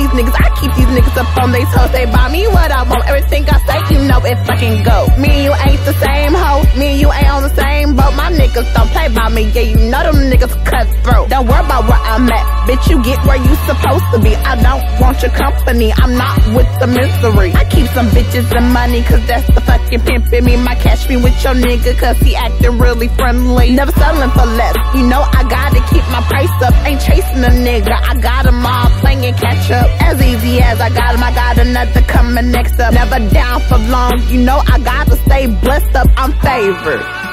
niggas. I keep these niggas up on they toes. They buy me what I want. Everything I say, you know it fucking go. Me and you ain't the same hoe. Me and you play by me. Yeah, you know them niggas cutthroat. Don't worry about where I'm at. Bitch, you get where you supposed to be. I don't want your company. I'm not with the misery. I keep some bitches and money, cause that's the fucking pimp in me. My catch me with your nigga, cause he acting really friendly. Never settling for less. You know I gotta keep my price up. Ain't chasing a nigga. I got 'em all playing catch up. As easy as I got 'em, I got another coming next up. Never down for long. You know I gotta stay blessed up. I'm favored.